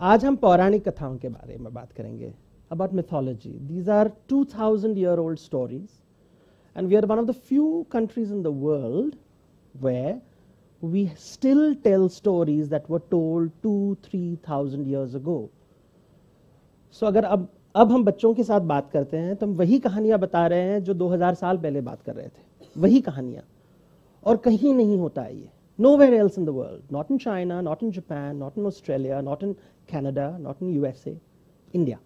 आज हम पौराणिक कथाओं के बारे में बात करेंगे about mythology these are two thousand year old stories and we are one of the few countries in the world way we still tell stories that were told two three thousand years ago so अगर अब अब हम बच्चों के साथ बात करते हैं तो हम वही कहानियाँ बता रहे हैं जो 2000 साल पहले बात कर रहे थे। वही कहानियाँ। और कहीं नहीं होता ये। Nowhere else in the world not in China not in Japan not in Australia not in canada not in usa india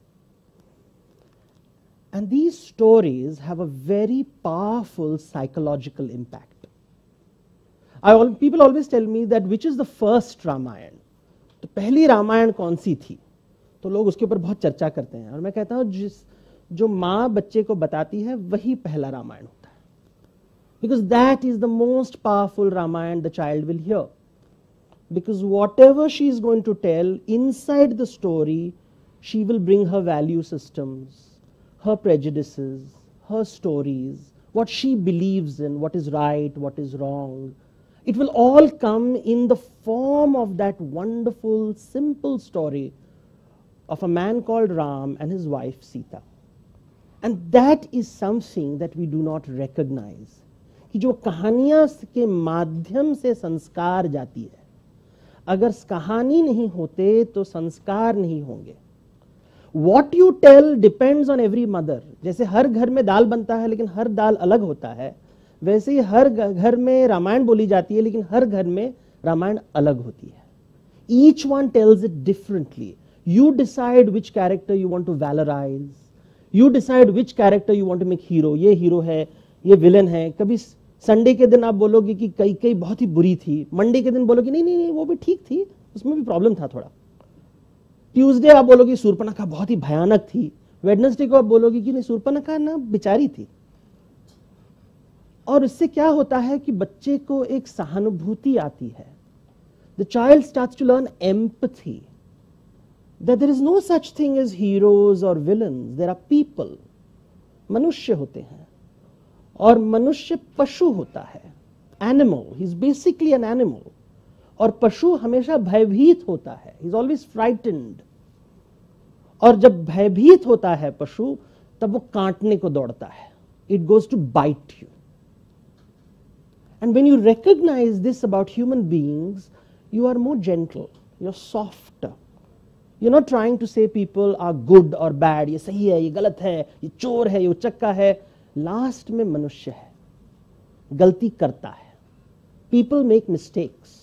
and these stories have a very powerful psychological impact. I, people always tell me that which is the first Ramayana? तो पहली रामायण कौन सी थी तो लोग उसके ऊपर बहुत चर्चा करते हैं और मैं कहता हूँ जिस जो माँ बच्चे को बताती है वही पहला रामायण होता है because that is the most powerful Ramayan the child will hear because whatever she is going to tell inside the story, she will bring her value systems, her prejudices, her stories, what she believes in, what is right, what is wrong. It will all come in the form of that wonderful, simple story of a man called Ram and his wife Sita. And that is something that we do not recognize. कि जो कहानियां के माध्यम से संस्कार जाती है अगर कहानी नहीं होते तो संस्कार नहीं होंगे। What you tell depends on every mother जैसे हर घर में दाल बनता है, लेकिन हर दाल अलग होता है। वैसे ही हर घर में रामायण बोली जाती है, लेकिन हर घर में रामायण अलग होती है। Each one tells it differently you decide which character you want to valorise you decide which character you want to make hero ये हीरो है, ये विलन है। कभी संडे के दिन आप बोलोगे कि कई कई बहुत ही बुरी थी। मंडे के दिन बोलोगे, नहीं नहीं नहीं, वो भी ठीक थी, उसमें भी प्रॉब्लम था थोड़ा। ट्यूसडे आप बोलोगे, सूर्पनखा बहुत ही भयानक थी। वेडनेसडे को आप बोलोगे कि, नहीं, सूर्पनखा ना बिचारी थी। और इससे क्या होता है कि बच्चे को एक सहानुभूति आती है। The child start to learn empathy that there is no such thing as heroes or villains. There are people, मनुष्य होते हैं। और मनुष्य पशु होता है animal he is basically an animal और पशु हमेशा भयभीत होता है इज़ ऑलवेज फ्राइटेंड और जब भयभीत होता है पशु, तब वो काटने को दौड़ता है it goes to bite you and when you recognise this about human beings you are more gentle you are soft you not trying to say people are good और बैड ये सही है, ये गलत है, ये चोर है, ये उचक्का है लास्ट में मनुष्य है गलती करता है people make mistakes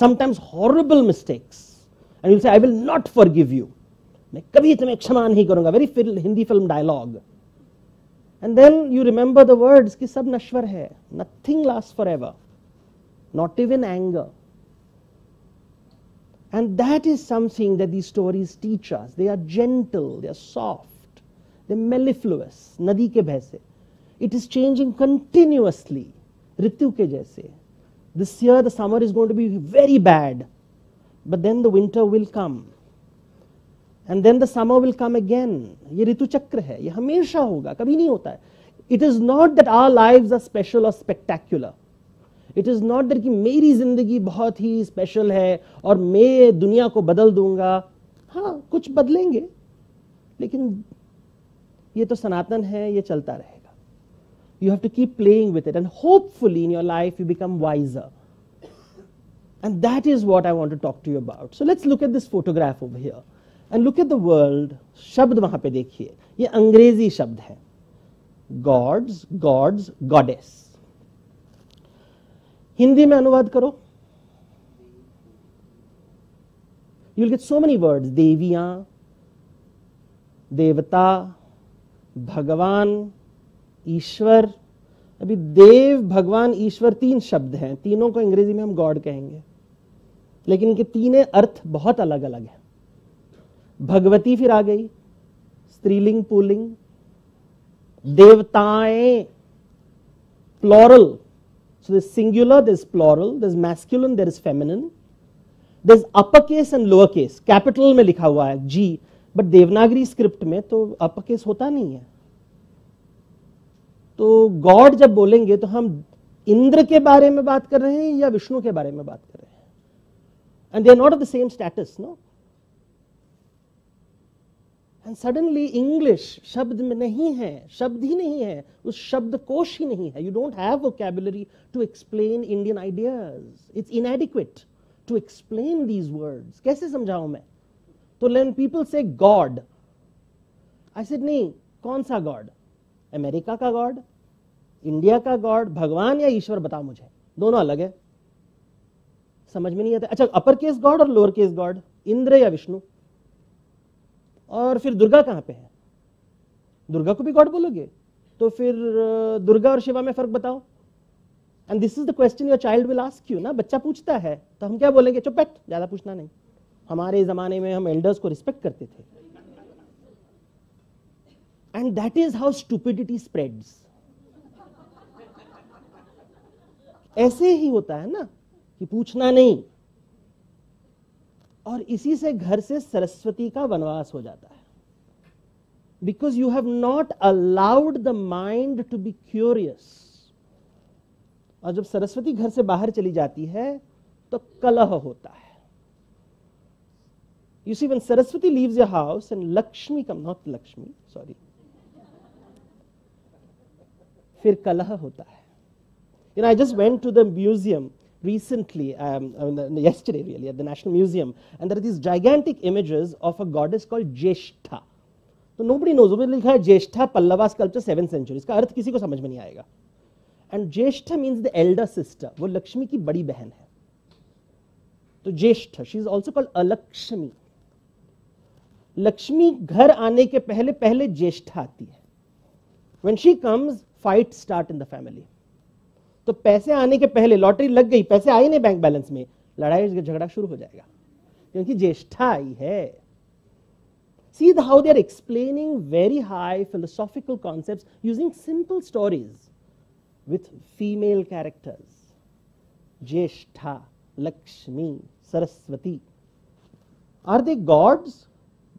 sometimes horrible mistakes and you say I will not forgive you मैं कभी तुम्हें क्षमा नहीं करूँगा very filmy, Hindi film dialogue and then you remember the words कि सब नश्वर है nothing last forever not even anger And that is something that these stories teach us. They are gentle, they are soft, they're mellifluous. Nadi ke bhaise. It is changing continuously. ऋतु के जैसे. This year the summer is going to be very bad, but then the winter will come. And then the summer will come again. ये ऋतु चक्र है ये हमेशा होगा कभी नहीं होता है it is not that are live are special और spectacular it is not that कि मेरी ज़िंदगी बहुत ही स्पेशल है और मैं दुनिया को बदल दूँगा हाँ कुछ बदलेंगे लेकिन ये तो सनातन है ये चलता रहेगा you have to keep playing with it. And hopefully in your life you become wiser. And that is what I want to talk to you about. So let's look at this photograph over here. And look at the world. शब्द वहां पे देखिए ये अंग्रेजी शब्द है God's God's goddess Hindi में अनुवाद करो you'll get so many words देवियां देवता भगवान ईश्वर, अभी देव, भगवान, ईश्वर तीन शब्द हैं। तीनों को अंग्रेज़ी में हम गॉड कहेंगे। लेकिन इनके तीन अर्थ बहुत अलग अलग हैं। भगवती फिर आ गई, स्त्रीलिंग, पुलिंग, देवताएँ plural so this singular this plural this masculine there is feminine this upper case and lower case capital में लिखा हुआ है जी बट देवनागरी स्क्रिप्ट में तो अपर केस होता नहीं है। तो गॉड जब बोलेंगे तो हम इंद्र के बारे में बात कर रहे हैं या विष्णु के बारे में बात कर रहे हैं? And they are not of the same status no and suddenly English शब्द में नहीं है, शब्द ही नहीं है, उस शब्द कोश ही नहीं है। You don't have vocabulary to explain Indian ideas it's inadequate to explain these words कैसे समझाऊं मैं? तो लेन पीपल से गॉड आई सेड नहीं, कौन सा गॉड अमेरिका का गॉड इंडिया का गॉड, भगवान या ईश्वर, बताओ मुझे। दोनों अलग है। समझ में नहीं आता। अच्छा अपर केस गॉड और लोअर केस गॉड इंद्र या विष्णु? और फिर दुर्गा कहाँ पे है? दुर्गा को भी गॉड बोलोगे? तो फिर दुर्गा और शिवा में फ़र्क बताओ। And this is the question your child will ask you ना? बच्चा पूछता है तो हम क्या बोलेंगे? चुप बैठ ज़्यादा पूछना नहीं। हमारे जमाने में हम एल्डर्स को रिस्पेक्ट करते थे। And that is how stupidity spreads ऐसे ही होता है ना कि पूछना नहीं। और इसी से घर से सरस्वती का वनवास हो जाता है। Because you have not allowed the mind to be curious और जब सरस्वती घर से बाहर चली जाती है तो कलह होता है। You see when Saraswati leaves your house and Lakshmi come not Lakshmi sorry फिर कलह होता है। You know, I just went to the museum recently, um, I mean, yesterday really, at the National Museum, and there are these gigantic images of a goddess called Jeshtha. तो nobody knows, ऊपर लिखा है Jyeshtha Pallava sculpture seven century इसका अर्थ किसी को समझ में नहीं आएगा and Jyeshtha means the elder sister वो लक्ष्मी की बड़ी बहन है तो Jyeshtha she is also called Alakshmi Lakshmi घर आने के पहले पहले ज्येष्ठा आती है when she comes fight start in the family तो पैसे आने के पहले लॉटरी लग गई, पैसे आए नहीं बैंक बैलेंस में, लड़ाई झगड़ा शुरू हो जाएगा, क्योंकि ज्येष्ठा आई है see how they are explaining very high philosophical concept using simple stories with female characters Jyeshtha, Lakshmi, Saraswati. Are they gods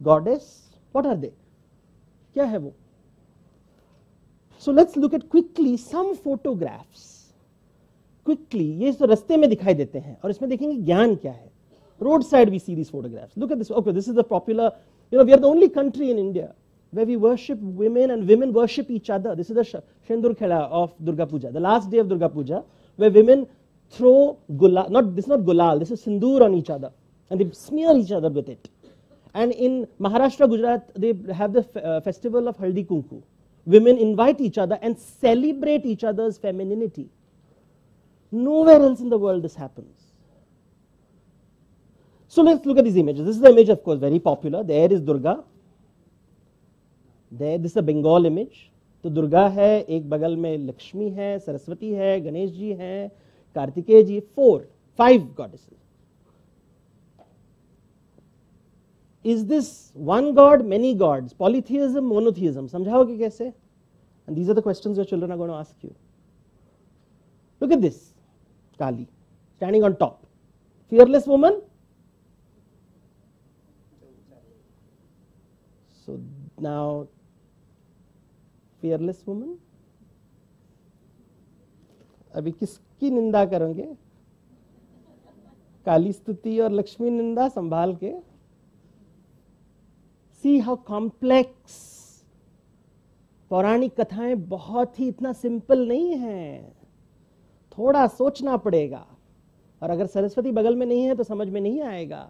goddess what are they क्या है वो? So let's look at quickly some photographs quickly ये तो रस्ते में दिखाई देते हैं, और इसमें देखेंगे ज्ञान क्या है। Road side we see this photographs look at this okay this is the popular you know we are the only country in India way we worship women and women worship each other this is देंदुर Kheda of Durga Puja the last day of Durga Puja way women throw gulal not this not gulal this is sindoor on each other and they smear each other with it and in Maharashtra Gujarat they have the festival of Haldi Kunku women invite each other and celebrate each others femininity Nowhere else in the world this happens. So let's look at these images. This is the image, of course, very popular. There is Durga. There, this is a Bengal image. तो दुर्गा है एक बगल में लक्ष्मी है सरस्वती है गणेश जी है Kartikeya ji four five goddesses is this one god many gods polytheism monotheism समझाओगे कैसे and these are the questions your children are going to ask you look at this Kali, standing on top. Fearless woman. So now, fearless woman. अभी किसकी निंदा करेंगे काली स्तुति और लक्ष्मी निंदा संभाल के सी हाउ कॉम्प्लेक्स पौराणिक कथाएँ बहुत ही इतना सिंपल नहीं है थोड़ा सोचना पड़ेगा। और अगर सरस्वती बगल में नहीं है तो समझ में नहीं आएगा।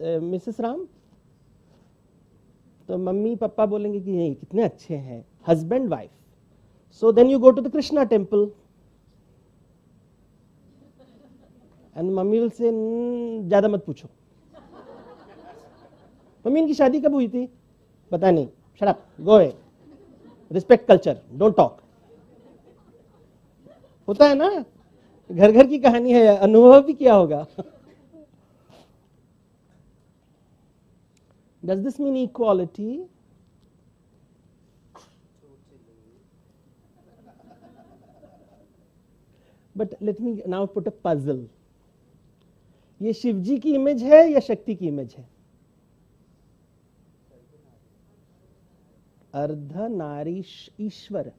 मिसेस राम तो मम्मी पापा बोलेंगे कि नहीं कितने अच्छे हैं husband wife so then you go to the Krishna temple and mummy will say ज़्यादा मत पूछो। मम्मी, इनकी शादी कब हुई थी? पता नहीं। शराब गोए रिस्पेक्ट कल्चर डोंट टॉक होता है ना? घर घर की कहानी है, अनुभव भी किया होगा। Does this mean equality but let me now put a puzzle ये शिव जी की इमेज है या शक्ति की इमेज है? Ardhanarishvara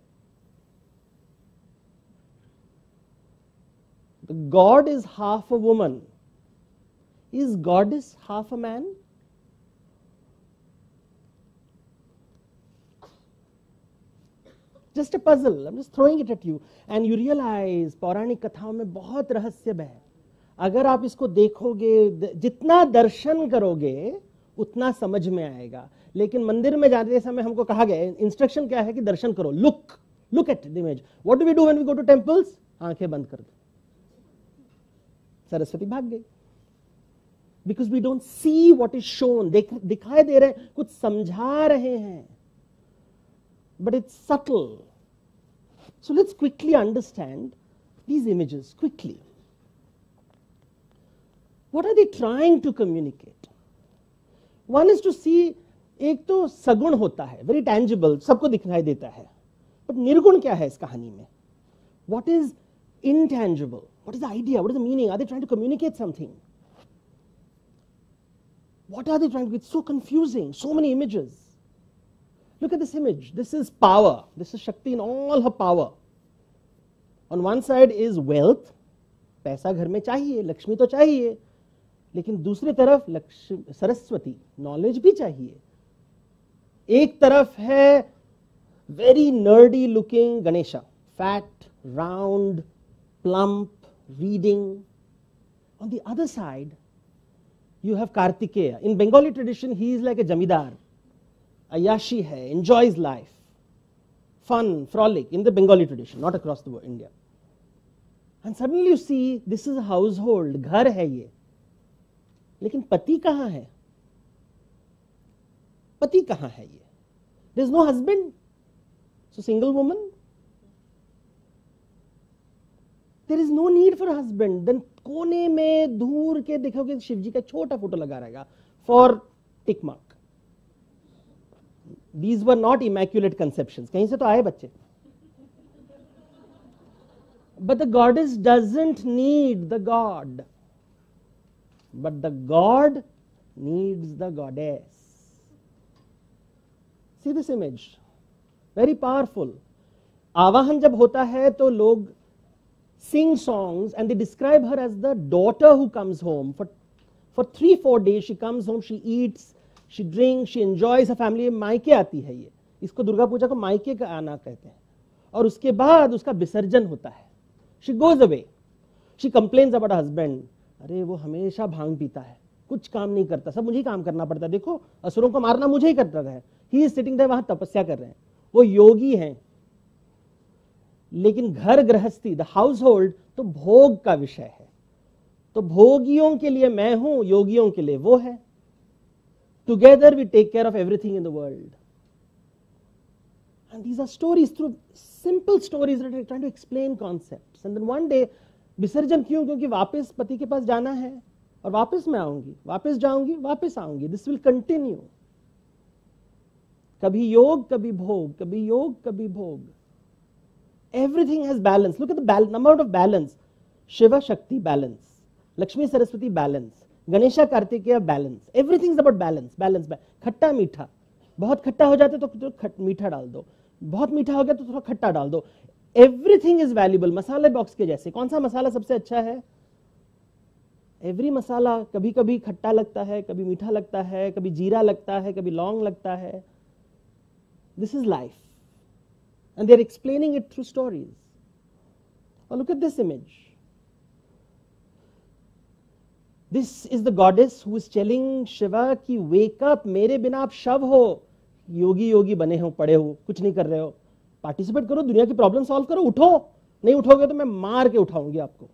god is half a woman goddess half a man? Just a puzzle. I'm just throwing it at you. And you realize पौराणिक कथाओं में बहुत रहस्य है अगर आप इसको देखोगे जितना दर्शन करोगे उतना समझ में आएगा लेकिन मंदिर में जाते समय हमको कहा गया इंस्ट्रक्शन क्या है कि दर्शन करो। Look look at the image what do we do when we go to temples आँखें बंद कर दो। सरस्वती भाग गई। Because we don't see what is shown दिखाई दे रहे हैं, कुछ समझा रहे हैं। But it's subtle so let's quickly understand these images quickly what are they trying to communicate? One is to see एक तो सगुण होता है वेरी टैंजिबल सबको दिखाई देता है। बट निर्गुण क्या है इस कहानी में? What is intangible what is idea what is meaning are they trying to communicate something what are they trying to so confusing so many images look at this image this is power this is Shakti in all her power on one side is wealth पैसा घर में चाहिए, लक्ष्मी तो चाहिए। लेकिन दूसरी तरफ़ Lakshmi, Saraswati knowledge भी चाहिए। एक तरफ़ है very nerdy looking Ganesha fat round plump reading on the other side you have Kartikeya in Bengali tradition he is like a zamindar अयाशी है enjoys life fun, frolic in the Bengali tradition, not across the world, India. And suddenly you see this is a household, घर है ये लेकिन पति कहाँ है पति कहाँ है ये? There is no husband so single woman there is no need for husband then कोने में दूर के देखोगे शिव जी का छोटा फ़ोटो लगा रहेगा for tick mark these were not immaculate conception कहीं से तो आए बच्चे। But the god is doesn't need the god but the god needs the goddess. See this image very powerful आवाहन जब होता है तो लोग sing songs and they describe her as the daughter who comes home for for three four days she comes home she eats she drink she enjoy family माइके आती है ये इसको दुर्गा पूजा को माइके का आना कहते हैं। और उसके बाद उसका विसर्जन होता है। She goes away she complain about husband अरे, वो हमेशा भाँग पीता है। कुछ काम नहीं करता। सब मुझे ही काम करना पड़ता है। देखो, असुरों को मारना मुझे ही करता है। ही सिटिंग वहाँ तपस्या कर रहे हैं। वो योगी हैं। लेकिन घर गृहस्थी द हाउस होल्ड तो भोग का विषय है। तो भोगियों के लिए मैं हूँ, योगियों के लिए वो है। Together we take care of everything in the world stories through simple stories trying to explain concept and then one day विसर्जन क्यों? क्योंकि वापस पति के पास जाना है। और वापस मैं आऊँगी, वापस जाऊँगी, वापस आऊँगी। दिस विल कंटिन्यू कभी योग कभी भोग कभी योग कभी भोग। Everything has balance look at the number of balance Shiv Shakti balance Lakshmi Saraswati balance Ganesha Kartikeya balance everything is about balance balance खट्टा मीठा बहुत खट्टा हो जाता तो, तो मीठा डाल दो। बहुत मीठा हो गया तो थोड़ा खट्टा डाल दो। एवरीथिंग इज़ वैल्यूबल मसाले बॉक्स के जैसे। कौन सा मसाला सबसे अच्छा है? एवरी मसाला कभी कभी खट्टा लगता है कभी मीठा लगता है कभी जीरा लगता है कभी लौंग लगता है। This is life and they are explaining it through stories और look at this image this is the goddess who is telling Shiva की वेकअप मेरे बिना आप शव हो योगी योगी बने हो पड़े हो कुछ नहीं कर रहे हो पार्टिसिपेट करो दुनिया की प्रॉब्लम सॉल्व करो उठो नहीं उठोगे तो मैं मार के उठाऊँगी आपको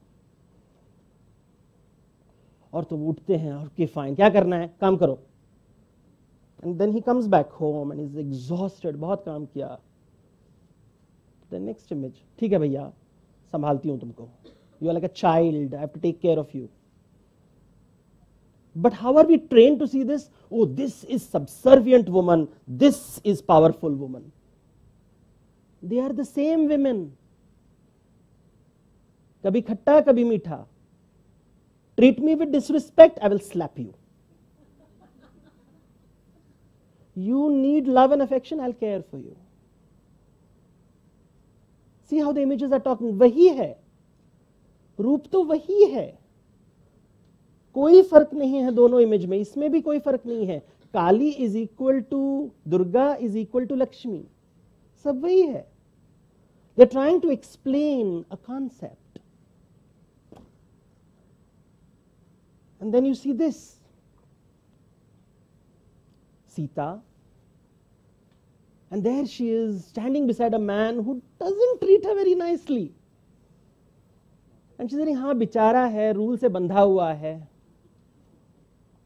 और तो उठते हैं और के फाइन क्या करना है काम करो And then he comes back home and is exhausted बहुत काम किया द नेक्स्ट इमेज ठीक है भैया संभालती हूं तुमको you are like a child I have to take care of you But how are we trained to see this? Oh, this is subservient woman. This is powerful woman. They are the same women कभी खट्टा कभी मीठा treat me with disrespect I will slap you You need love and affection I care for you see how the images are talking वही है। रूप तो वही है। कोई फ़र्क नहीं है दोनों इमेज में। इसमें भी कोई फ़र्क नहीं है। Kali is equal to Durga is equal to Lakshmi. सब वही है। They trying to explain a concept and then you see this Sita And there she is standing beside a man who doesn't treat her very nicely. She's saying, हाँ बेचारा है rule से बंधा हुआ है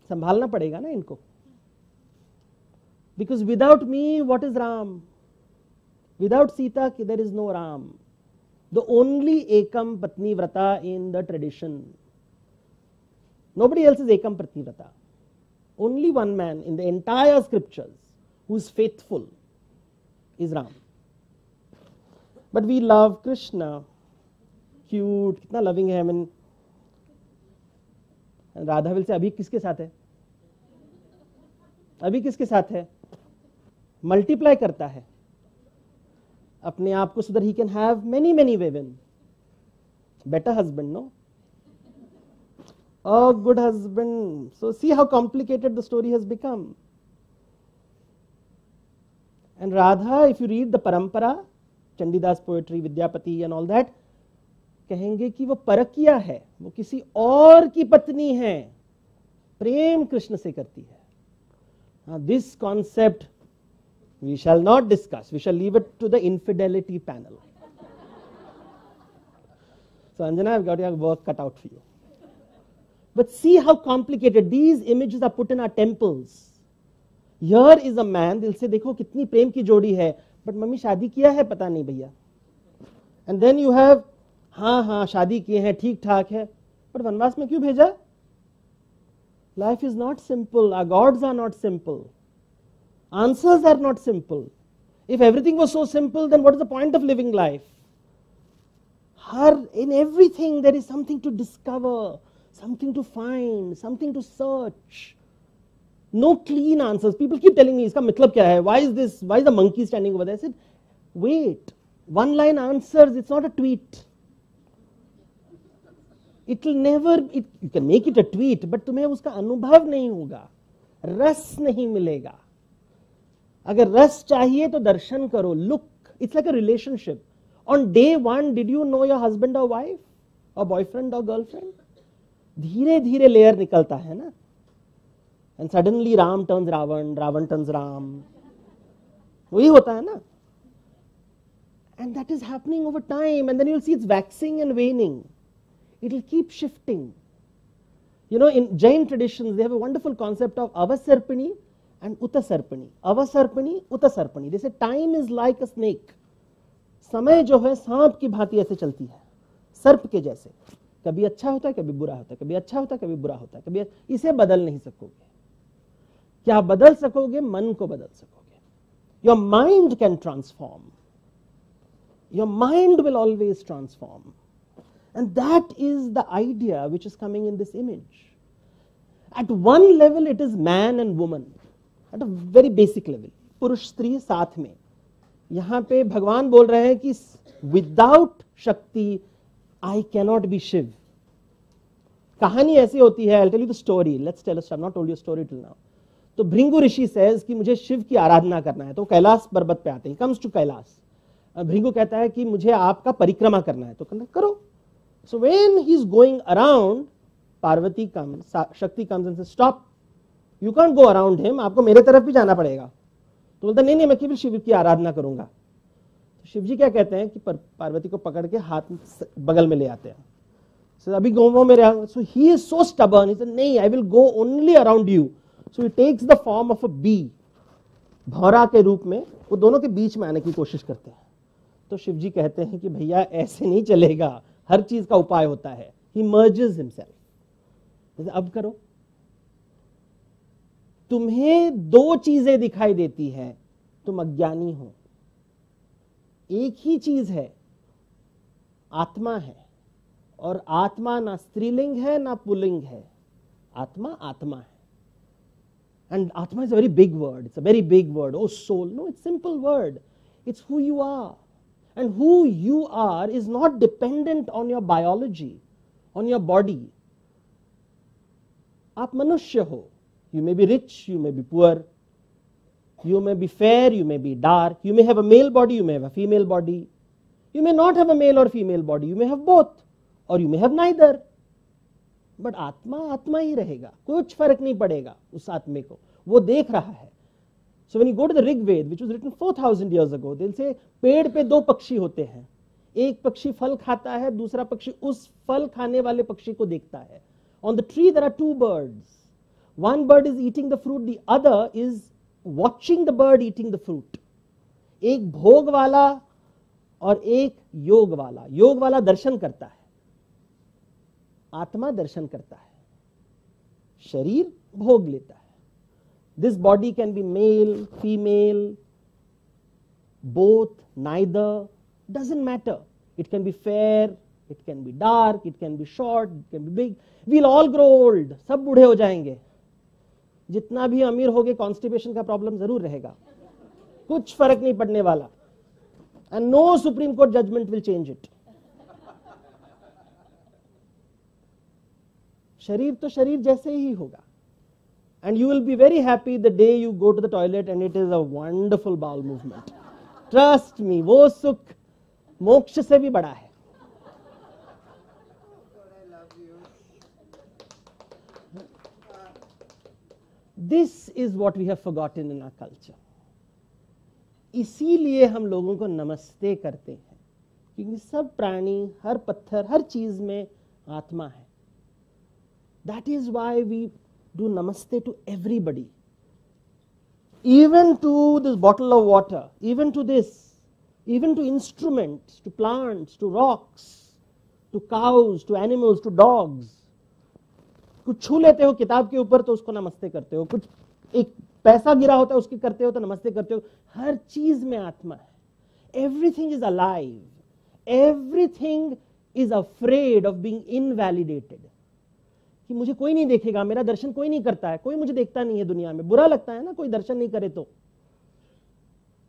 संभालना पड़ेगा ना इनको because without me what is Ram without Sita there is no Ram the only एकम पत्नी व्रता in the tradition nobody else is ekam vrata only one man in the entire scriptures who is faithful is ram. But we love krishna. Cute, कितना loving है, I mean, राधाविल से अभी किसके साथ है? अभी किसके साथ है? मल्टीप्लाई करता है। अपने आप को सुधर he can have many many even better husband no a good husband so see how complicated the story has become and Radha if you read the parampara Chandidas poetry Vidyapati and all that कहेंगे कि वो परकिया है वो किसी और की पत्नी है प्रेम कृष्ण से करती है this concept we shall not discuss we shall leave it to the infidelity panel So Anjana, I've got your work cut out for you. But see how complicated these images are put in our temples. Here is a man, दिल से देखो कितनी प्रेम की जोड़ी है but mummy शादी किया है पता नहीं भैया। एंड देन यू हैव हाँ हाँ शादी किए हैं ठीक ठाक है पर वनवास में क्यों भेजा? Life is not simple are gods are not simple answers are not simple if everything was so simple then what is the point of living life here in everything there is something to discover something to find something to search no clean answers people keep telling इसका मतलब क्या है why is this is the monkey standing one line answers it will never it you can make it a tweet but तुम्हें उसका अनुभव नहीं होगा रस नहीं मिलेगा अगर रस चाहिए तो दर्शन करो look it's like a relationship on day one did you know your husband और वाइफ और बॉयफ्रेंड और गर्लफ्रेंड धीरे धीरे लेयर निकलता है ना and suddenly Ram turns Ravan Ravan turns Ram वही होता है ना? And that is happening over time and then you will see it's waxing and waning it will keep shifting you know in Jain traditions they have a wonderful concept of Avasarpini and Utsarpini Avasarpini Utsarpini they say time is like a snake समय जो है सांप की भांति ऐसे चलती है सर्प के जैसे कभी अच्छा होता है कभी बुरा होता है कभी अच्छा होता है कभी बुरा होता है कभी इसे बदल नहीं सकोगे क्या बदल सकोगे? मन को बदल सकोगे। Your mind can transform your mind will always transform And that is the idea which is coming in this image. At one level, it is man and woman, at a very basic level. पुरुष स्त्री साथ में यहाँ पे भगवान बोल रहे हैं कि विदाउट शक्ति आई कैनॉट बी शिव कहानी ऐसी होती है I tell you the story let's tell not told you story till now तो भृंगु ऋषि सेज कि मुझे शिव की आराधना करना है। तो कैलाश पर्वत पे आते हैं। Comes to Kailash. भृंगु कहता है कि मुझे आपका परिक्रमा करना है। तो करो। So when he's going around, Parvati comes, Shakti comes and says, Stop. You can't go around him. आपको मेरे तरफ़ भी जाना पड़ेगा। तो बोलता नहीं नहीं मैं केवल शिव की आराधना करूँगा। तो शिव जी क्या कहते हैं कि पार्वती को पकड़ के हाथ बगल में ले आते हैं। So, अभी गोमो मेरे सो he is so stubborn he नहीं I will go only around you so he takes the form of a bee भौरा के रूप में वो दोनों के बीच में आने की कोशिश करते हैं। तो शिव जी कहते हैं कि भैया, ऐसे नहीं चलेगा। हर चीज़ का उपाय होता है। ही मर्जेस हिमसेल्फ अब करो। तुम्हें दो चीज़ें दिखाई देती है। तुम अज्ञानी हो। एक ही चीज़ है। आत्मा है। और आत्मा ना स्त्रीलिंग है, ना पुलिंग है। आत्मा आत्मा है। And Atma is a very big word. It's a very big word. Oh, soul. No, it's simple word. It's who you are. And who you are is not dependent on your biology, on your body. Aap manushya ho. You may be rich, you may be poor, you may be fair, you may be dark, you may have a male body, you may have a female body. You may not have a male or female body, you may have both, or you may have neither. But आत्मा आत्मा ही रहेगा। कुछ फ़र्क नहीं पड़ेगा उस आत्मे को। वो देख रहा है। So when you go to the Rigveda which was written 4000 years ago they say पेड़ पे दो पक्षी होते हैं। एक पक्षी फल खाता है, दूसरा पक्षी उस फल खाने वाले पक्षी को देखता है। On the tree there are two birds one bird is eating the fruit the other is watching the the fruit एक भोग वाला और एक योग वाला। योग वाला दर्शन करता है। आत्मा दर्शन करता है, शरीर भोग लेता है। This body can be male female both neither doesn't matter it can be fair it can be dark it can be short it can be big we'll all grow old सब बूढ़े हो जाएँगे। जितना भी अमीर हो गए कॉन्स्टिपेशन का प्रॉब्लम ज़रूर रहेगा। कुछ फ़र्क नहीं पड़ने वाला। And no Supreme Court judgment will change it शरीर तो शरीर जैसे ही होगा। And you will be very happy the day you go to the toilet and it is a wonderful bowel movement trust me वो सुख मोक्ष से भी बड़ा है। This is what we have forgotten in our culture इसीलिए हम लोगों को नमस्ते करते हैं, क्योंकि सब प्राणी, हर पत्थर, हर चीज़ में आत्मा है। That is why we do namaste to everybody even to this bottle of water, even to this, even to instruments, to plants, to rocks, to cows, to animals, to dogs. कुछ छू लेते हो किताब के ऊपर तो उसको नमस्ते करते हो। कुछ एक पैसा गिरा होता है उसकी करते हो तो नमस्ते करते हो। हर चीज़ में आत्मा है। Everything is alive everything is afraid of being invalidated कि मुझे कोई नहीं देखेगा, मेरा दर्शन कोई नहीं करता है, कोई मुझे देखता नहीं है दुनिया में। बुरा लगता है ना, कोई दर्शन नहीं करे तो।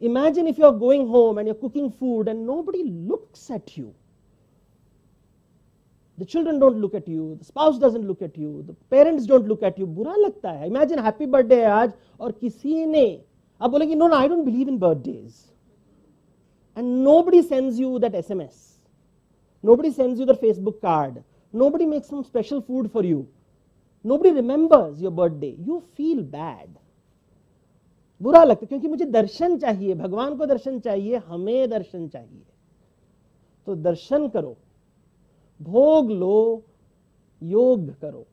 Imagine if you are going home and you're cooking food and nobody look at you the children don't look at you spouse doesn't look at you the parents don't look at you बुरा लगता है। Imagine happy birthday है आज और किसी ने, आप बोलेगी no I don't believe in birthdays and nobody sends you that S M S nobody sends you the Facebook card nobody makes some special food for you nobody remembers your birthday. You feel bad. बुरा लगता क्योंकि मुझे दर्शन चाहिए, भगवान को दर्शन चाहिए, हमें दर्शन चाहिए। तो दर्शन करो, भोग लो, योग करो।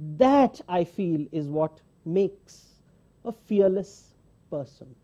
That I feel is what makes a fearless person